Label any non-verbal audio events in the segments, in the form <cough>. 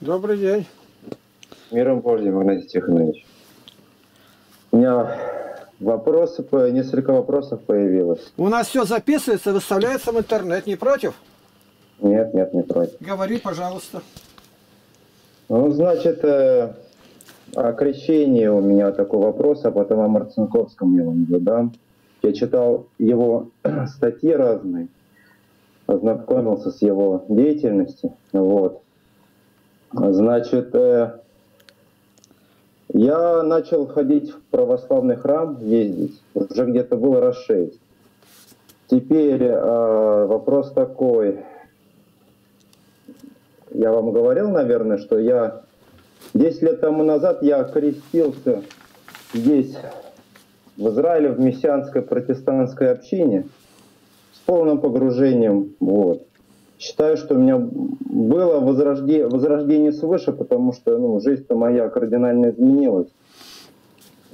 Добрый день. Миром Божьим, Игнатий Тихонович. У меня вопросы, по- несколько вопросов появилось. У нас все записывается, выставляется в интернет. Не против? Нет, нет, не против. Говори, пожалуйста. Ну, значит, э, о крещении у меня такой вопрос, а потом о Марцинковском я вам задам. Я читал его <clears throat> статьи разные, ознакомился с его деятельностью. Вот. Значит, э, я начал ходить в православный храм, ездить, уже где-то было раз шесть. Теперь э, вопрос такой. Я вам говорил, наверное, что я 10 лет тому назад я крестился здесь, в Израиле, в мессианской протестантской общине с полным погружением. Вот. Считаю, что у меня было возрождение, возрождение свыше, потому что ну, жизнь-то моя кардинально изменилась.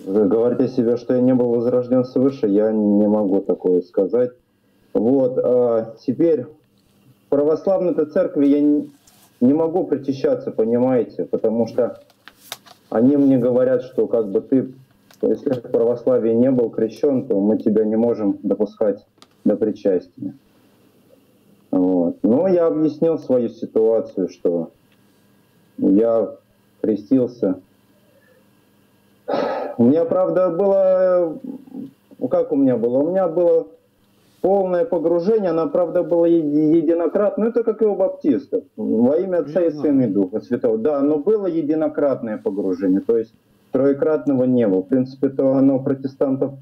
Говорить о себе, что я не был возрожден свыше, я не могу такое сказать. Вот. А теперь в православной церкви я не, могу причащаться, понимаете, потому что они мне говорят, что как бы ты, если в православии не был крещен, то мы тебя не можем допускать до причастия. Вот. Но я объяснил свою ситуацию, что я крестился. У меня, правда, было... Как у меня было? У меня было полное погружение, оно, правда, еди- единократно. Ну, это как и у баптистов. Во имя Отца и Сына и Духа Святого. Да, но было единократное погружение. То есть троекратного не было. В принципе, то оно у протестантов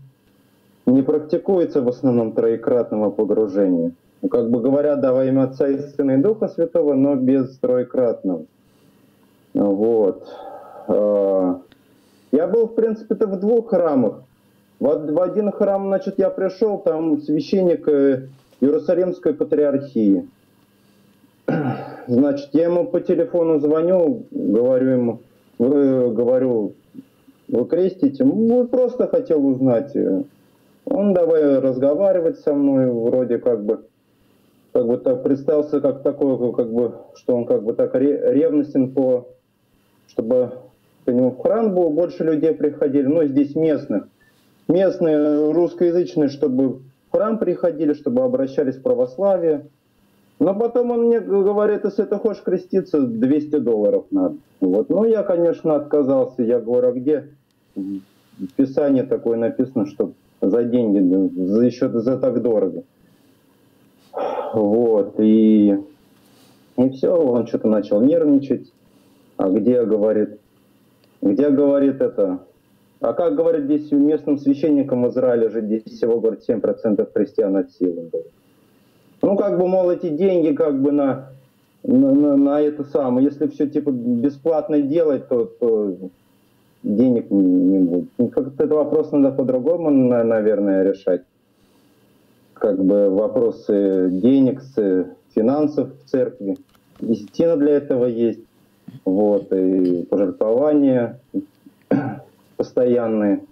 не практикуется в основном троекратного погружения. Ну, как бы говорят, да, во имя Отца и Сына и Духа Святого, но без троекратного. Вот. А, Я был, в принципе-то, в двух храмах. В, в один храм, значит, я пришел, там священник э, Иерусалимской патриархии. Значит, я ему по телефону звоню, говорю ему, вы, говорю, вы крестите? Ну, просто хотел узнать. э. Он давай разговаривать со мной, вроде как бы, как бы так представился как такой, как бы, что он как бы так ре- ревностен по, чтобы к нему в храм было, больше людей приходили, ну, здесь местных местные русскоязычные, чтобы в храм приходили, чтобы обращались в православие. Но потом он мне говорит, если ты хочешь креститься, 200 долларов надо. Вот. Ну, я, конечно, отказался. Я говорю, а где в Писании такое написано, что за деньги, за, еще за так дорого. Вот. И, и все, он что-то начал нервничать. А где, говорит, где, говорит, это, а как, говорит, здесь местным священникам в Израиле же здесь всего, говорит, 7% христиан от силы. Ну, как бы, мол, эти деньги как бы на, на, на- это самое. Если все типа бесплатно делать, то, то денег не, не будет. Ну, как-то этот вопрос надо по-другому, на- наверное, решать. Как бы вопросы денег, финансов в церкви. Десятина для этого есть. Вот, и пожертвования постоянные.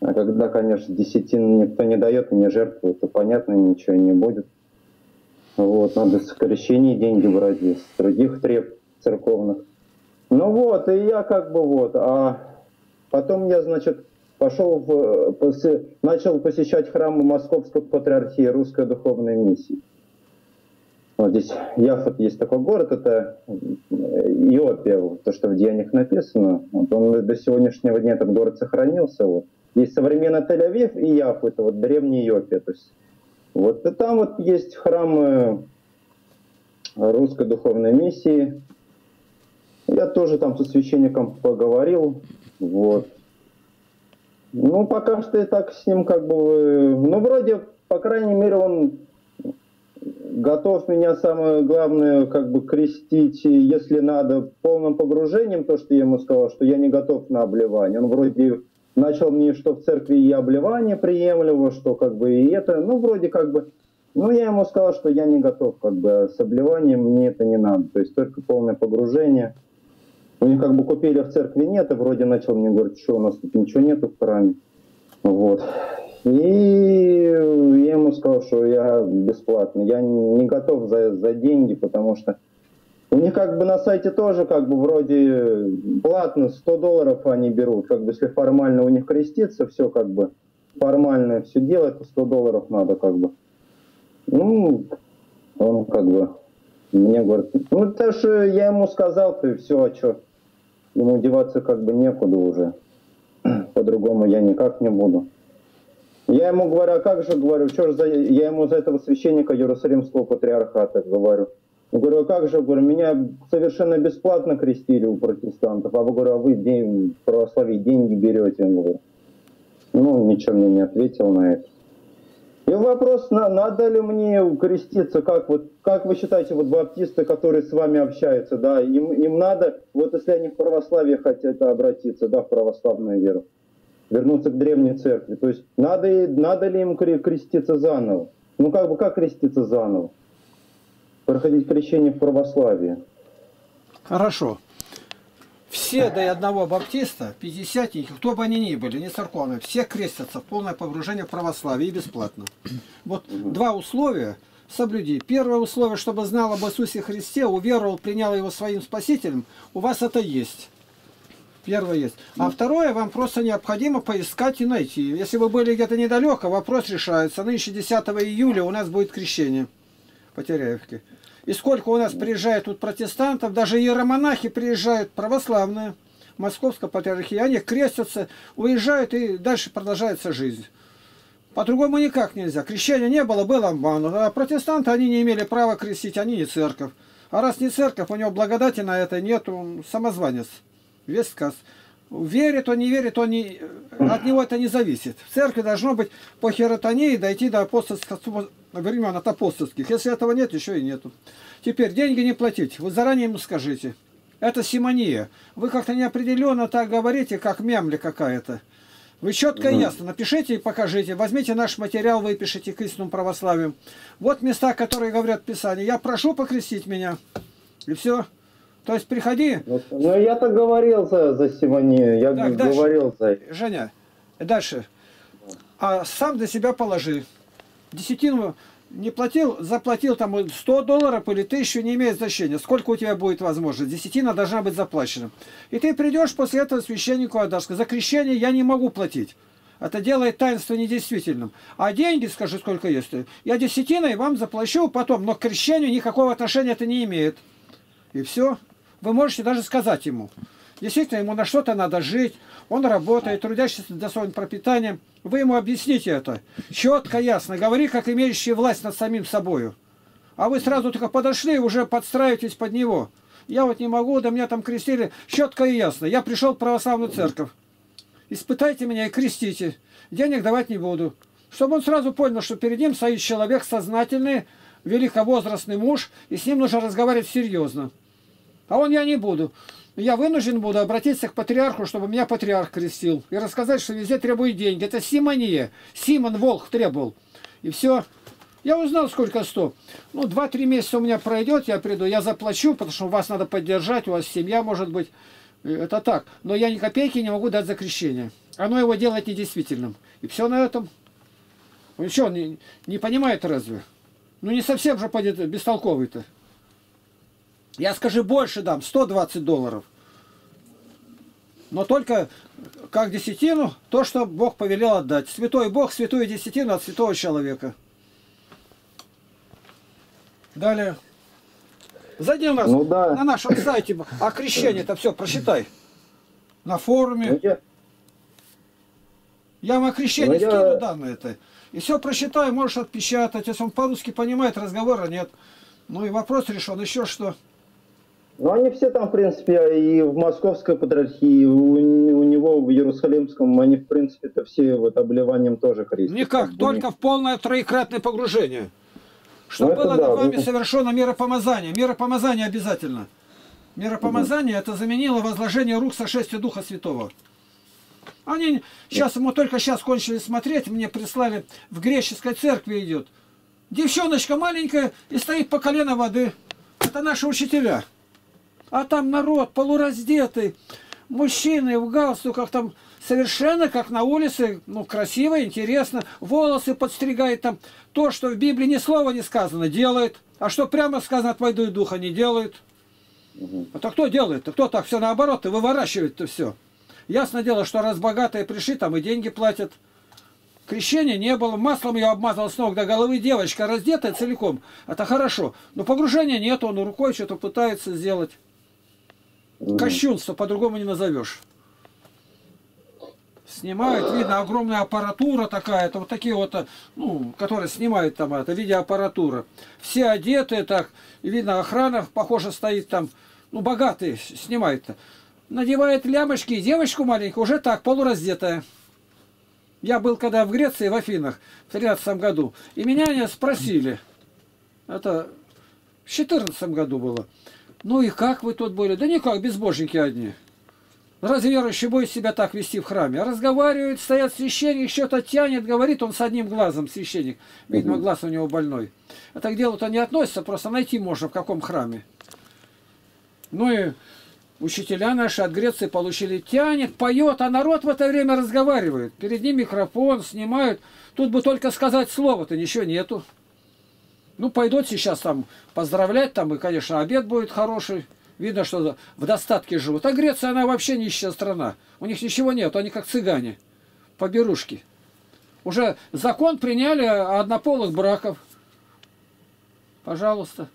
А когда, конечно, десятин никто не дает и не жертвует, то понятно, ничего не будет. Вот, надо с крещений деньги брать из других треб церковных. Ну вот, и я как бы вот, а потом я, значит, пошел, в, посе- начал посещать храмы Московской Патриархии Русской Духовной Миссии. Вот здесь Яфот есть такой город, это Иопия, вот то, что в Деяниях написано. Вот он до сегодняшнего дня этот город сохранился. Вот. Есть современный Тель-Авив и Яфу, это вот древняя Иопия. То есть, вот, и там вот есть храмы русской духовной миссии. Я тоже там со священником поговорил. Вот. Ну, пока что и так с ним как бы... э, Ну, вроде, по крайней мере, он готов меня, самое главное, как бы крестить, если надо, полным погружением, то, что я ему сказал, что я не готов на обливание. Он вроде начал мне, что в церкви и обливание приемлемо, что как бы и это, ну, вроде как бы, ну, я ему сказал, что я не готов, как бы, с обливанием мне это не надо, то есть только полное погружение. У них как бы купили в церкви нет, и вроде начал мне говорить, что у нас тут ничего нету в храме. Вот. И я ему сказал, что я бесплатно. Я не готов за, за деньги, потому что у них как бы на сайте тоже как бы вроде платно, 100 долларов они берут. Как бы если формально у них креститься, все как бы формально все делать, то 100 долларов надо как бы. Ну, он как бы мне говорит, ну это же я ему сказал, ты все, а что? Ему деваться как бы некуда уже. <clears throat> По-другому я никак не буду. Я ему говорю, а как же, говорю, что же за... Я ему за этого священника Иерусалимского патриархата говорю. Говорю, а как же, говорю, меня совершенно бесплатно крестили у протестантов. А вы, говорю, а вы день, православие деньги берете? Он говорит. Ну, ничего мне не ответил на это. И вопрос, на, надо ли мне креститься, как вот, как вы считаете, вот баптисты, которые с вами общаются, да, им, им надо, вот если они в православие хотят обратиться, да, в православную веру, вернуться к древней церкви, то есть надо, надо ли им креститься заново? Ну как бы, как креститься заново? Проходить крещение в православии. Хорошо все до одного баптиста, пятидесятники, кто бы они ни были, не церковные, все крестятся в полное погружение в православие и бесплатно. Вот два условия соблюди. Первое условие, чтобы знал об Иисусе Христе, уверовал, принял его своим спасителем, у вас это есть. Первое есть. А второе, вам просто необходимо поискать и найти. Если вы были где-то недалеко, вопрос решается. Нынче 10 июля у нас будет крещение по Теряевке. И сколько у нас приезжает тут протестантов, даже иеромонахи приезжают, православные, Московская патриархия, они крестятся, уезжают и дальше продолжается жизнь. По-другому никак нельзя. Крещения не было, был обман. А протестанты, они не имели права крестить, они не церковь. А раз не церковь, у него благодати на это нет, он самозванец. Весь сказ. Верит он, не верит, он не... от него это не зависит. В церкви должно быть по херотонии дойти до апостольского времен, от апостольских. Если этого нет, еще и нету. Теперь деньги не платить. Вы заранее ему скажите. Это симония. Вы как-то неопределенно так говорите, как мямля какая-то. Вы четко и ясно напишите и покажите. Возьмите наш материал, выпишите к истинному православию. Вот места, которые говорят в Писании. Я прошу покрестить меня. И все. То есть приходи. Ну, ну я-то говорил за, за Симонию, я так, говорил дальше. за... Женя, дальше. А сам для себя положи. Десятину не платил, заплатил там 100 долларов или тысячу, не имеет значения. Сколько у тебя будет возможность. Десятина должна быть заплачена. И ты придешь после этого священнику отдашь. За крещение я не могу платить. Это делает таинство недействительным. А деньги, скажи, сколько есть. Я десятиной вам заплачу потом, но к крещению никакого отношения это не имеет. И все. Вы можете даже сказать ему. Действительно, ему на что-то надо жить. Он работает, трудящийся своего пропитания. Вы ему объясните это. Четко, ясно. Говори, как имеющий власть над самим собою. А вы сразу только подошли и уже подстраиваетесь под него. Я вот не могу, да меня там крестили. Четко и ясно. Я пришел в православную церковь. Испытайте меня и крестите. Денег давать не буду. Чтобы он сразу понял, что перед ним стоит человек сознательный, великовозрастный муж, и с ним нужно разговаривать серьезно. А он я не буду. Я вынужден буду обратиться к патриарху, чтобы меня патриарх крестил. И рассказать, что везде требуют деньги. Это симония. Симон Волх требовал. И все. Я узнал, сколько сто. Ну, два-три месяца у меня пройдет, я приду, я заплачу, потому что вас надо поддержать, у вас семья может быть. Это так. Но я ни копейки не могу дать за крещение. Оно его делает недействительным. И все на этом. Он что, не, не понимает разве? Ну, не совсем же бестолковый-то. Я скажи больше дам, 120 долларов. Но только как десятину, то, что Бог повелел отдать. Святой Бог, святую десятину от святого человека. Далее. Зайди у нас ну, да. на нашем сайте о крещении это все прочитай. На форуме. Ну, я... я вам о крещении ну, скину я... данные это. И все прочитай, можешь отпечатать. Если он по-русски понимает, разговора нет. Ну и вопрос решен. Еще что? Ну, они все там, в принципе, и в московской патриархии, у, у него в Иерусалимском, они, в принципе, это все вот обливанием тоже крестят. Никак, только них... в полное троекратное погружение. Чтобы ну, было да, над вами ну... совершено миропомазание. Миропомазание обязательно. Миропомазание угу. это заменило возложение рук сошествия Духа Святого. Они сейчас, мы только сейчас кончили смотреть, мне прислали, в греческой церкви идет. Девчоночка маленькая и стоит по колено воды. Это наши учителя. А там народ полураздетый, мужчины в галстуках там совершенно как на улице, ну, красиво, интересно, волосы подстригает там. То, что в Библии ни слова не сказано, делает. А что прямо сказано от войду и духа, не делают. Это кто делает-то? Кто так все наоборот-то выворачивает-то все? Ясно дело, что раз богатые пришли, там и деньги платят. Крещения не было, маслом ее обмазал с ног до головы, девочка раздетая целиком. Это хорошо. Но погружения нет, он рукой что-то пытается сделать. Кощунство по-другому не назовешь. Снимают, видно, огромная аппаратура такая, это вот такие вот, ну, которые снимают там, это видеоаппаратура. Все одеты так, и видно, охрана, похоже, стоит там, ну, богатые снимают-то. Надевает лямочки, девочку маленькую, уже так, полураздетая. Я был когда в Греции, в Афинах, в 13 году, и меня они спросили, это в 14 году было, ну и как вы тут были? Да никак, безбожники одни. Разве верующий будет себя так вести в храме? А разговаривает, стоят священник, что-то тянет, говорит, он с одним глазом священник. Видимо, глаз у него больной. Это к делу-то не относится, просто найти можно в каком храме. Ну и учителя наши от Греции получили, тянет, поет, а народ в это время разговаривает. Перед ним микрофон снимают. Тут бы только сказать слово-то, ничего нету. Ну, пойдут сейчас там поздравлять, там и, конечно, обед будет хороший. Видно, что в достатке живут. А Греция, она вообще нищая страна. У них ничего нет, они как цыгане, поберушки. Уже закон приняли однополых браков. Пожалуйста.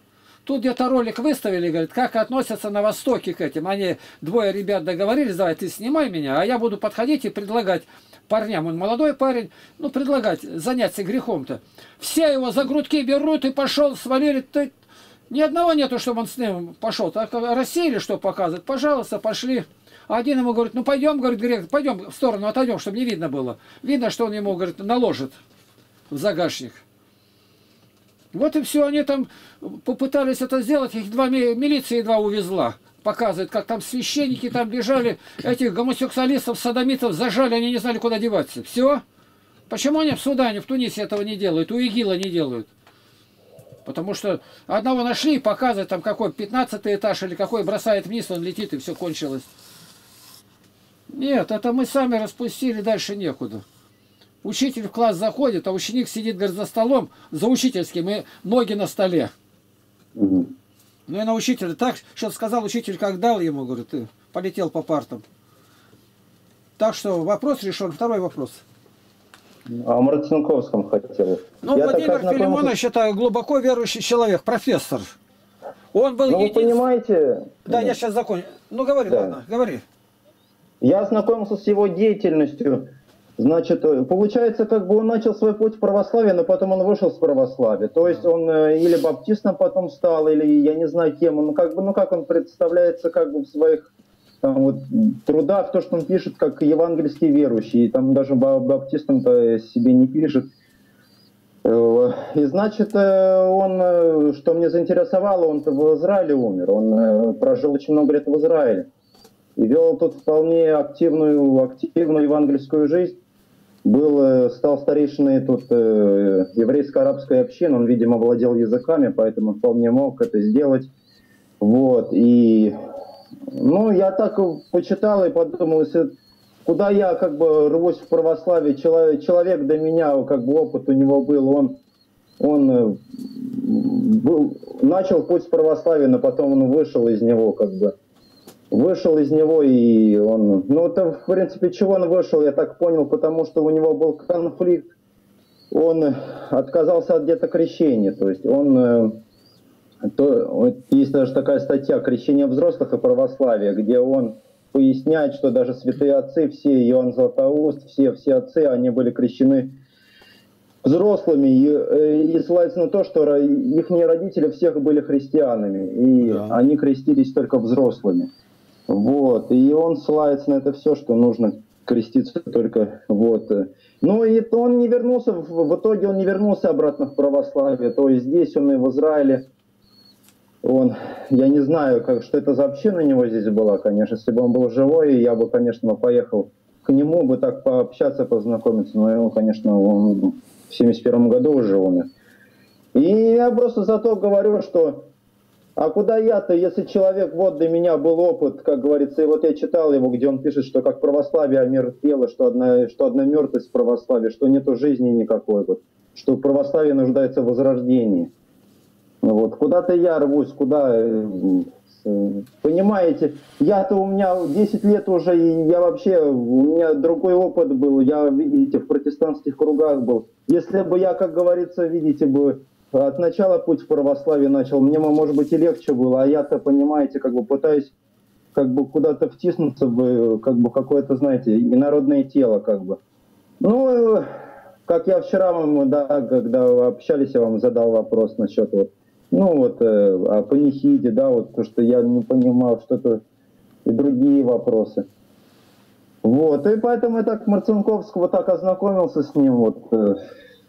Тут где-то ролик выставили, говорит, как относятся на Востоке к этим. Они, двое ребят договорились, давай ты снимай меня, а я буду подходить и предлагать парням. Он молодой парень, ну, предлагать заняться грехом-то. Все его за грудки берут и пошел, свалили. Ты... Ни одного нету, чтобы он с ним пошел. Так рассеяли, что показывать. Пожалуйста, пошли. А один ему говорит, ну пойдем, говорит, грех, пойдем в сторону, отойдем, чтобы не видно было. Видно, что он ему, говорит, наложит в загашник. Вот и все, они там попытались это сделать, их два милиции едва увезла. Показывает, как там священники там бежали, этих гомосексуалистов, садомитов зажали, они не знали, куда деваться. Все. Почему они в Судане, в Тунисе этого не делают, у ИГИЛа не делают? Потому что одного нашли и там какой 15 этаж или какой бросает вниз, он летит и все кончилось. Нет, это мы сами распустили, дальше некуда. Учитель в класс заходит, а ученик сидит, говорит, за столом, за учительским, и ноги на столе. Угу. Ну и на учителя так, что сказал учитель, как дал ему, говорит, ты полетел по партам. Так что вопрос решен. Второй вопрос. А о Марцинковском хотел. Ну, Я Владимир Филимонович это глубоко верующий человек, профессор. Он был Ну, един... вы понимаете... Да, я сейчас закончу. Ну, говори, да. ладно, говори. Я ознакомился с его деятельностью Значит, э, получается, как бы он начал свой путь в православие, но потом он вышел с православия. То есть он э, или баптистом потом стал, или я не знаю кем. Он как бы, ну как он представляется как бы в своих там, вот, трудах, то, что он пишет как евангельский верующий. И там даже баптистом-то себе не пишет. Э, и значит, он, что мне заинтересовало, он в Израиле умер. Он прожил очень много лет в Израиле. И вел тут вполне активную, активную евангельскую жизнь был, э, стал старейшиной тут э, еврейско-арабской общины, он, видимо, владел языками, поэтому вполне мог это сделать. Вот, и, ну, я так почитал и подумал, если, куда я как бы рвусь в православие, человек, человек до меня, как бы опыт у него был, он, он э, был, начал путь православия, но потом он вышел из него, как бы, вышел из него, и он... Ну, это, в принципе, чего он вышел, я так понял, потому что у него был конфликт. Он отказался от где-то крещения, то есть он... Э, то, есть даже такая статья «Крещение взрослых и православие», где он поясняет, что даже святые отцы, все Иоанн Златоуст, все, все отцы, они были крещены взрослыми и, э, и ссылается на то, что их родители всех были христианами, и да. они крестились только взрослыми. Вот. И он ссылается на это все, что нужно креститься только вот. Ну и он не вернулся, в итоге он не вернулся обратно в православие, то есть здесь он и в Израиле, он, я не знаю, как, что это за община у него здесь была, конечно, если бы он был живой, я бы, конечно, поехал к нему бы так пообщаться, познакомиться, но его, конечно, он в 71 году уже умер. И я просто зато говорю, что А куда я-то, если человек, вот для меня был опыт, как говорится, и вот я читал его, где он пишет, что как православие омертвело, что одна, что одна мертвость в православии, что нету жизни никакой, вот, что православие нуждается в возрождении. Вот, куда-то я рвусь, куда, э, понимаете, я-то у меня 10 лет уже, и я вообще, у меня другой опыт был, я, видите, в протестантских кругах был. Если бы я, как говорится, видите бы, от начала путь в православие начал, мне, может быть, и легче было, а я-то, понимаете, как бы пытаюсь как бы куда-то втиснуться в как бы какое-то, знаете, инородное тело, как бы. Ну, как я вчера вам, да, когда общались, я вам задал вопрос насчет вот, ну вот, э, о панихиде, да, вот, то, что я не понимал, что-то и другие вопросы. Вот, и поэтому я так Марцинковского так ознакомился с ним, вот, э,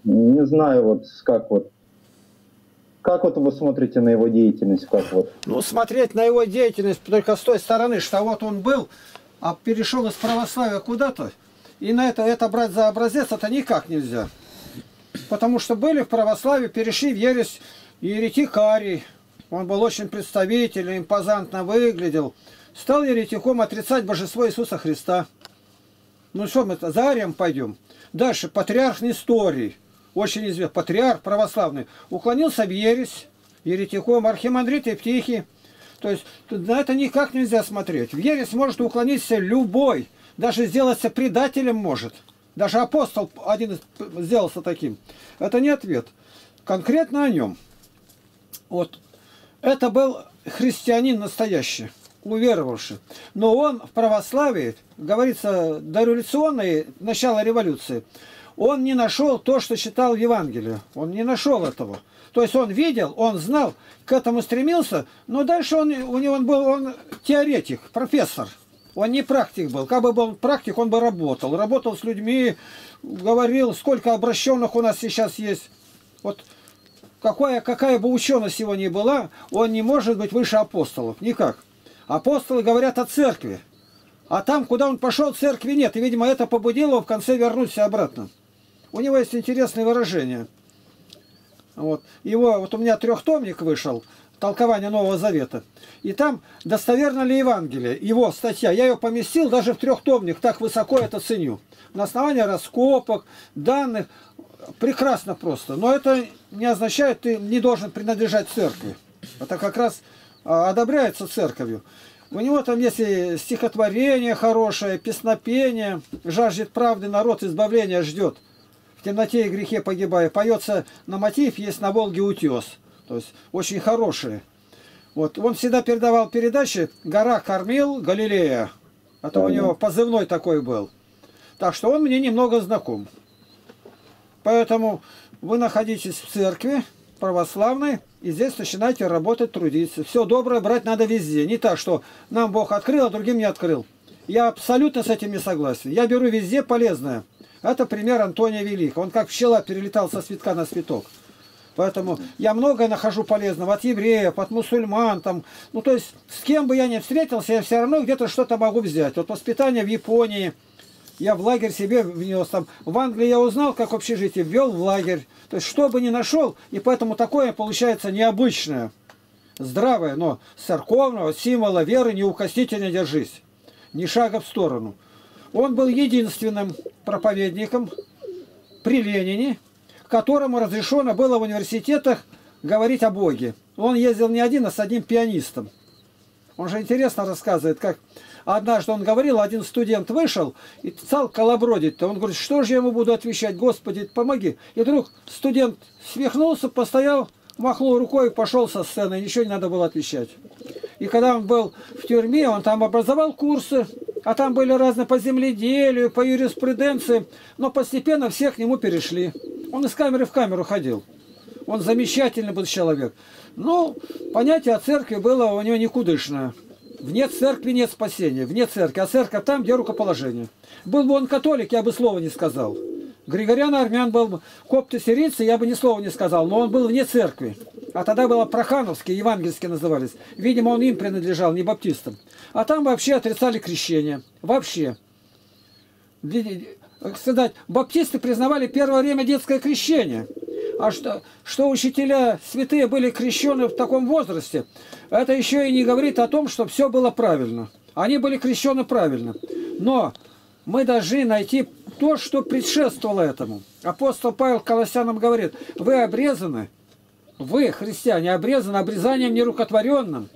не знаю, вот, как вот, как вот вы смотрите на его деятельность? Как вот? Ну, смотреть на его деятельность только с той стороны, что вот он был, а перешел из православия куда-то, и на это, это брать за образец, это никак нельзя. Потому что были в православии, перешли в ересь еретикарий. Он был очень представительный, импозантно выглядел. Стал еретиком отрицать божество Иисуса Христа. Ну что мы -то, за Арием пойдем? Дальше, патриарх Несторий очень известный, патриарх православный, уклонился в ересь, еретиком, архимандрит Евтихий. То есть на это никак нельзя смотреть. В ересь может уклониться любой, даже сделаться предателем может. Даже апостол один сделался таким. Это не ответ. Конкретно о нем. Вот. Это был христианин настоящий, уверовавший. Но он в православии, говорится, дореволюционной, начало революции, он не нашел то, что считал Евангелие. Он не нашел этого. То есть он видел, он знал, к этому стремился, но дальше он, у него он был он теоретик, профессор. Он не практик был. Как бы был практик, он бы работал. Работал с людьми, говорил, сколько обращенных у нас сейчас есть. Вот какая, какая бы ученость его ни была, он не может быть выше апостолов. Никак. Апостолы говорят о церкви. А там, куда он пошел, церкви нет. И, видимо, это побудило его в конце вернуться обратно. У него есть интересное выражение. Вот. Его, вот у меня трехтомник вышел, толкование Нового Завета. И там достоверно ли Евангелие, его статья. Я ее поместил даже в трехтомник, так высоко это ценю. На основании раскопок, данных, прекрасно просто. Но это не означает, ты не должен принадлежать церкви. Это как раз а, одобряется церковью. У него там есть и стихотворение хорошее, песнопение, жаждет правды народ избавления ждет темноте и грехе погибая. Поется на мотив, есть на Волге утес. То есть очень хорошие. Вот. Он всегда передавал передачи «Гора кормил Галилея». Это у него позывной такой был. Так что он мне немного знаком. Поэтому вы находитесь в церкви православной, и здесь начинаете работать, трудиться. Все доброе брать надо везде. Не так, что нам Бог открыл, а другим не открыл. Я абсолютно с этим не согласен. Я беру везде полезное. Это пример Антония Великого. Он как пчела перелетал со цветка на цветок. Поэтому я многое нахожу полезного от евреев, от мусульман. Там, ну, то есть, с кем бы я ни встретился, я все равно где-то что-то могу взять. Вот воспитание в Японии, я в лагерь себе внес. Там, в Англии я узнал, как общежитие, ввел в лагерь. То есть, что бы ни нашел, и поэтому такое получается необычное. Здравое, но церковного символа веры неукоснительно держись. Ни шага в сторону. Он был единственным проповедником при Ленине, которому разрешено было в университетах говорить о Боге. Он ездил не один, а с одним пианистом. Он же интересно рассказывает, как однажды он говорил, один студент вышел и стал колобродить. Он говорит, что же я ему буду отвечать, Господи, помоги. И вдруг студент смехнулся, постоял, махнул рукой и пошел со сцены, ничего не надо было отвечать. И когда он был в тюрьме, он там образовал курсы, а там были разные по земледелию, по юриспруденции, но постепенно все к нему перешли. Он из камеры в камеру ходил. Он замечательный был человек. Ну, понятие о церкви было у него никудышное. Вне церкви нет спасения, вне церкви, а церковь там, где рукоположение. Был бы он католик, я бы слова не сказал. Григорян Армян был копты сирийцы, я бы ни слова не сказал, но он был вне церкви. А тогда было прохановские, евангельские назывались. Видимо, он им принадлежал, не баптистам. А там вообще отрицали крещение. Вообще. Сказать, баптисты признавали первое время детское крещение. А что, что учителя святые были крещены в таком возрасте, это еще и не говорит о том, что все было правильно. Они были крещены правильно. Но мы должны найти то, что предшествовало этому. Апостол Павел Колоссянам говорит, вы обрезаны, вы, христиане, обрезаны обрезанием нерукотворенным,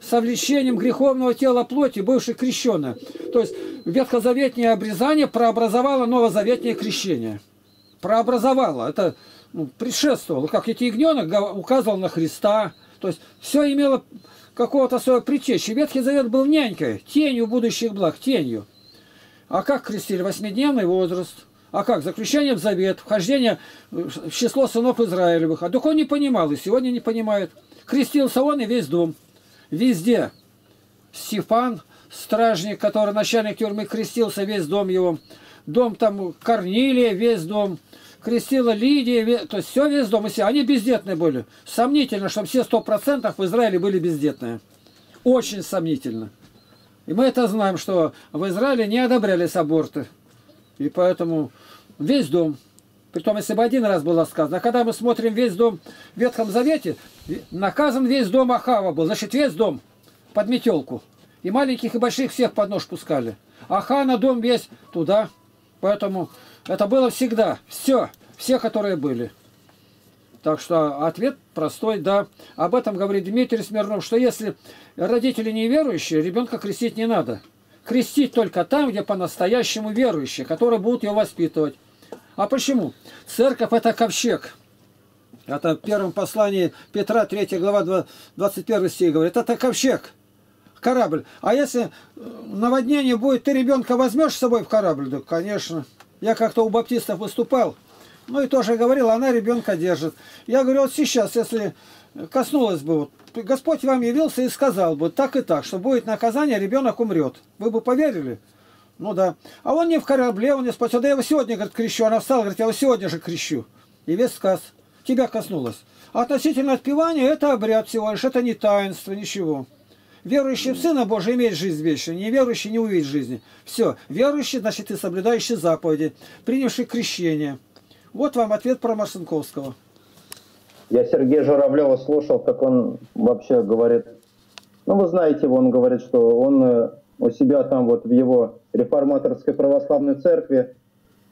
совлечением греховного тела плоти, бывших крещенных. То есть ветхозаветнее обрезание прообразовало новозаветнее крещение. Прообразовало. Это ну, предшествовало. Как эти ягненок указывал на Христа. То есть все имело какого-то своего притечи. Ветхий Завет был нянькой, тенью будущих благ, тенью. А как крестили? Восьмидневный возраст. А как? Заключение в завет, вхождение в число сынов Израилевых. А дух он не понимал, и сегодня не понимает. Крестился он и весь дом. Везде. Стефан, стражник, который начальник тюрьмы, крестился, весь дом его. Дом там Корнилия, весь дом. Крестила Лидия, то есть все весь дом. И все. Они бездетные были. Сомнительно, чтобы все сто процентов в Израиле были бездетные. Очень сомнительно. И мы это знаем, что в Израиле не одобрялись аборты. И поэтому весь дом. Притом, если бы один раз было сказано. А когда мы смотрим весь дом в Ветхом Завете, наказан весь дом Ахава был. Значит, весь дом под метелку. И маленьких, и больших всех под нож пускали. Ахана дом весь туда. Поэтому это было всегда. Все. Все, которые были. Так что ответ простой, да. Об этом говорит Дмитрий Смирнов, что если родители неверующие, ребенка крестить не надо. Крестить только там, где по-настоящему верующие, которые будут его воспитывать. А почему? Церковь это ковчег. Это в первом послании Петра, 3 глава, 21 стих говорит. Это ковчег, корабль. А если э, наводнение будет, ты ребенка возьмешь с собой в корабль? Да, конечно. Я как-то у баптистов выступал. Ну и тоже говорил, она ребенка держит. Я говорю, вот сейчас, если коснулось бы, вот, Господь вам явился и сказал бы так и так, что будет наказание, ребенок умрет. Вы бы поверили? Ну да. А он не в корабле, он не спасет. Да я его сегодня, говорит, крещу. Она встала, говорит, я его сегодня же крещу. И весь сказ. Тебя коснулось. А относительно отпевания, это обряд всего лишь, это не таинство, ничего. Верующий в Сына Божия имеет жизнь вечную, неверующий не увидит жизни. Все. Верующий, значит, ты соблюдающий заповеди, принявший крещение. Вот вам ответ про Марсенковского. Я Сергея Журавлева слушал, как он вообще говорит. Ну, вы знаете он говорит, что он э, у себя там вот в его реформаторской православной церкви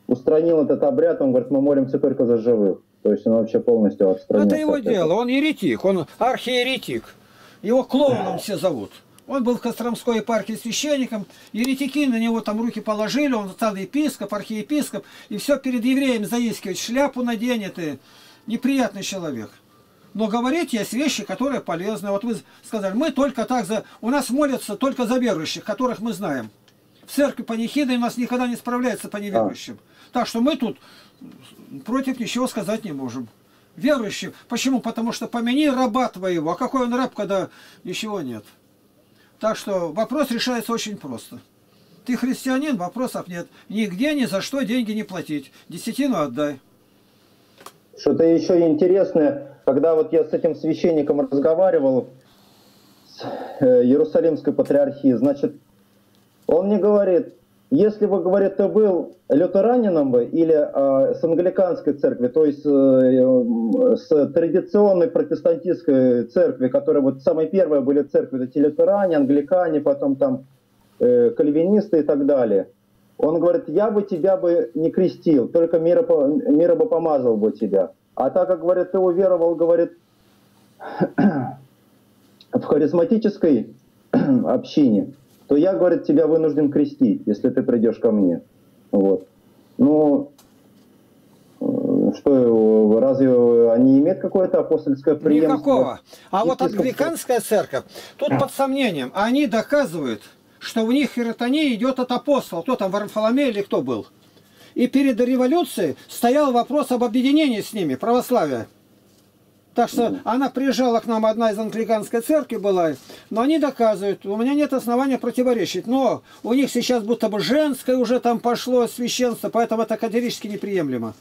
устранил этот обряд, он говорит, мы молимся только за живых. То есть он вообще полностью отстранил. Это его дело, он еретик, он архиеретик. Его клоуном все зовут. Он был в Костромской епархии священником, еретики на него там руки положили, он стал епископ, архиепископ, и все перед евреем заискивать, шляпу наденет, и неприятный человек. Но говорить есть вещи, которые полезны. Вот вы сказали, мы только так за... У нас молятся только за верующих, которых мы знаем. В церкви панихиды у нас никогда не справляется по неверующим. Так что мы тут против ничего сказать не можем. Верующие. Почему? Потому что помяни раба твоего. А какой он раб, когда ничего нет? Так что вопрос решается очень просто. Ты христианин, вопросов нет. Нигде ни за что деньги не платить. Десятину отдай. Что-то еще интересное, когда вот я с этим священником разговаривал, с э, Иерусалимской патриархии, значит, он мне говорит, если бы, говорит, ты был лютеранином бы или э, с англиканской церкви, то есть э, с традиционной протестантистской церкви, которая вот самые первые были церкви, эти лютеране, англикане, потом там э, кальвинисты и так далее. Он говорит, я бы тебя бы не крестил, только мира, мира бы помазал бы тебя. А так как, говорит, ты уверовал, говорит, <clears throat> в харизматической <clears throat> общине, то я, говорит, тебя вынужден крестить, если ты придешь ко мне. Вот. Ну, что, разве они имеют какое-то апостольское преемство? Никакого. А вот англиканская церковь, тут под сомнением, они доказывают, что в них хиротония идет от апостола. Кто там, Варфоломей или кто был? И перед революцией стоял вопрос об объединении с ними, православия. Так что она приезжала к нам, одна из англиканской церкви была, но они доказывают, у меня нет основания противоречить. Но у них сейчас будто бы женское уже там пошло священство, поэтому это категорически неприемлемо.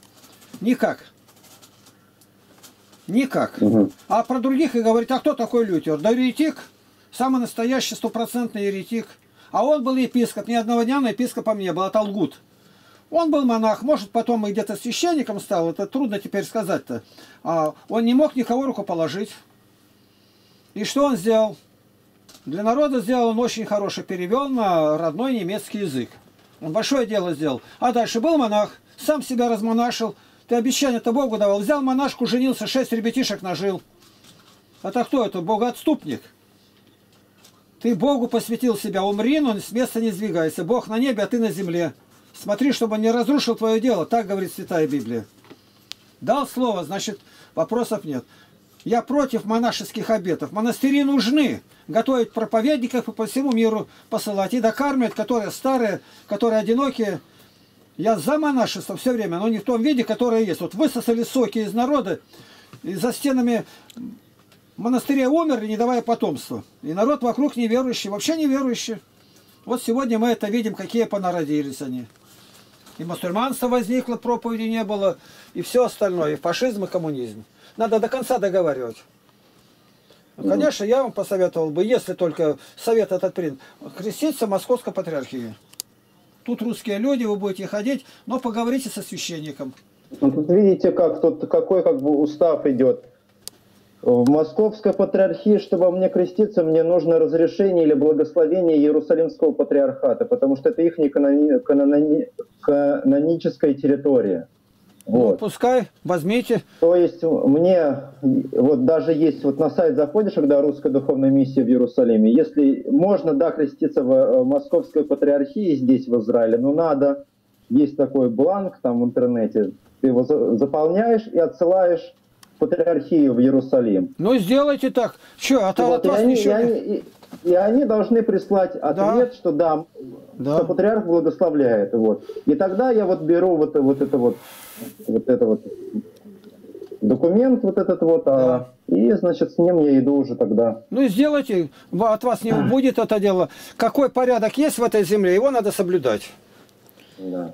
Никак. Никак. Угу. А про других и говорит, а кто такой Лютер? Да еретик, самый настоящий стопроцентный еретик. А он был епископ, ни одного дня на епископом не был, это лгут. Он был монах, может, потом и где-то священником стал, это трудно теперь сказать-то. А он не мог никого рукоположить. И что он сделал? Для народа сделал он очень хороший, перевел на родной немецкий язык. Он большое дело сделал. А дальше был монах, сам себя размонашил. Ты обещание-то Богу давал. Взял монашку, женился, шесть ребятишек нажил. Это кто это? Богоотступник. Ты Богу посвятил себя, умри, но с места не сдвигайся. Бог на небе, а ты на земле. Смотри, чтобы он не разрушил твое дело. Так говорит Святая Библия. Дал слово, значит, вопросов нет. Я против монашеских обетов. Монастыри нужны. Готовить проповедников и по всему миру посылать. И докармливать, которые старые, которые одинокие. Я за монашество все время, но не в том виде, которое есть. Вот высосали соки из народа, и за стенами монастыря умерли, не давая потомства. И народ вокруг неверующий, вообще неверующий. Вот сегодня мы это видим, какие понародились они. И мусульманство возникло, проповеди не было, и все остальное, и фашизм, и коммунизм. Надо до конца договаривать. Ну, конечно, я вам посоветовал бы, если только совет этот принят, креститься в Московской патриархии. Тут русские люди, вы будете ходить, но поговорите со священником. Ну, тут видите, как тут какой как бы устав идет. В Московской патриархии, чтобы мне креститься, мне нужно разрешение или благословение Иерусалимского патриархата, потому что это их канони... канони... каноническая территория. Ну, вот. Ну, пускай, возьмите. То есть мне, вот даже есть, вот на сайт заходишь, когда русская духовная миссия в Иерусалиме, если можно, да, креститься в э, Московской патриархии здесь, в Израиле, но надо, есть такой бланк там в интернете, ты его заполняешь и отсылаешь в патриархию в Иерусалим. Ну, сделайте так. Что, от, вот, от вас они, ничего... И они, и, и они должны прислать ответ, да. что да, да, что патриарх благословляет. Вот. И тогда я вот беру вот, вот это вот вот это вот документ вот этот вот, а да. а, и, значит, с ним я иду уже тогда. Ну сделайте, от вас не будет это дело. Какой порядок есть в этой земле, его надо соблюдать. Да.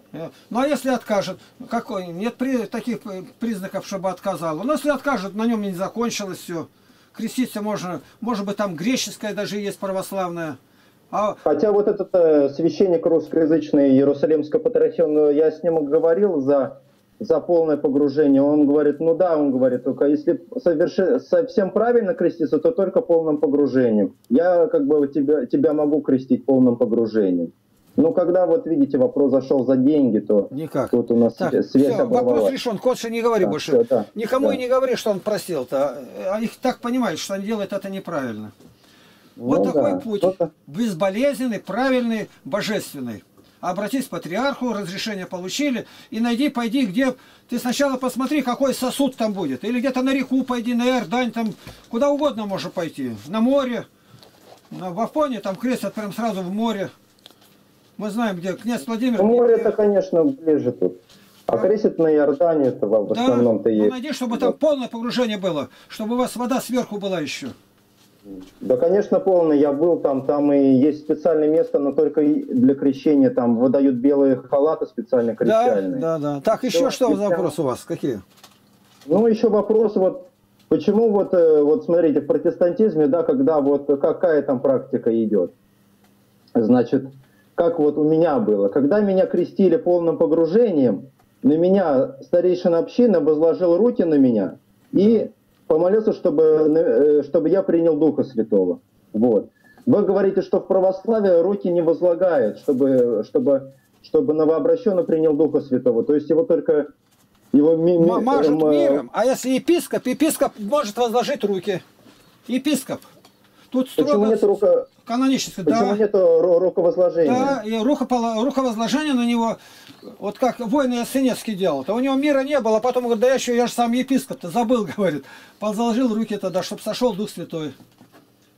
Ну а если откажет, какой? Нет при, таких признаков, чтобы отказал. Но если откажет, на нем не закончилось все. Креститься можно, может быть там греческая даже есть православная. А... Хотя вот этот э, священник русскоязычный Иерусалимского патриархиона, я с ним говорил за за полное погружение. Он говорит, ну да, он говорит, только если соверши, совсем правильно креститься, то только полным погружением. Я как бы тебя, тебя могу крестить полным погружением. Ну, когда вот, видите, вопрос зашел за деньги, то Никак. тут у нас так, связь все, Вопрос решен. Котша не говори да, больше. Все, да, Никому да. и не говори, что он просил-то. Они так понимают, что они делают это неправильно. Ну, вот такой да. путь. Безболезненный, правильный, божественный обратись к патриарху, разрешение получили, и найди, пойди, где... Ты сначала посмотри, какой сосуд там будет. Или где-то на реку пойди, на Иордань, там куда угодно можно пойти. На море. В Афоне там крестят прям сразу в море. Мы знаем, где князь Владимир... Ну, море это, конечно, ближе тут. А крестят на Иордане, это в основном-то есть. Ну, найди, чтобы там полное погружение было, чтобы у вас вода сверху была еще. Да, конечно, полный. Я был там, там и есть специальное место, но только для крещения. Там выдают белые халаты специально крещальные. Да, да, да. Так, еще Все, что за вопрос у вас? Какие? Ну, еще вопрос вот, почему вот, э, вот смотрите, в протестантизме, да, когда вот какая там практика идет? Значит, как вот у меня было. Когда меня крестили полным погружением, на меня старейшина общины возложил руки на меня и помолился, чтобы, э, чтобы я принял Духа Святого. Вот. Вы говорите, что в православии руки не возлагает, чтобы, чтобы, чтобы новообращенный принял Духа Святого. То есть его только... Его ми, ми, Мажут э, миром. А если епископ, епископ может возложить руки. Епископ. Тут строго... Почему нет рука... Каноническое, Почему да. нет руковозложения? Да, и руковозложение на него, вот как воин Ясенецкий делал, то у него мира не было, а потом говорит, да я еще, я же сам епископ-то забыл, <laughs> говорит. Возложил руки тогда, чтобы сошел Дух Святой.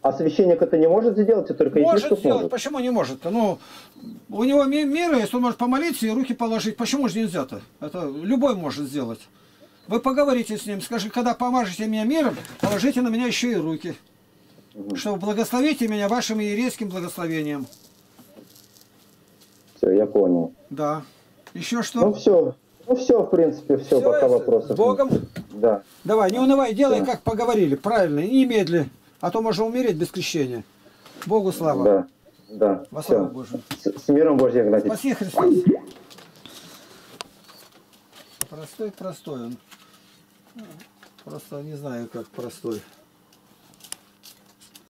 А священник это не может сделать, это только может епископ сделать. может? Почему не может? Ну, у него мира, если он может помолиться и руки положить, почему же нельзя-то? Это любой может сделать. Вы поговорите с ним, скажи, когда помажете меня миром, положите на меня еще и руки угу. что благословите меня вашим иерейским благословением. Все, я понял. Да. Еще что? Ну все, ну все, в принципе, все, все пока вопросов. С Богом? Да. Давай, не унывай, делай, да. как поговорили, правильно, и немедли, а то можно умереть без крещения. Богу слава. Да, да. Во славу Божию. С, с миром Божьим, Игнатий. Спаси Христос. Простой, простой он. Просто не знаю, как простой.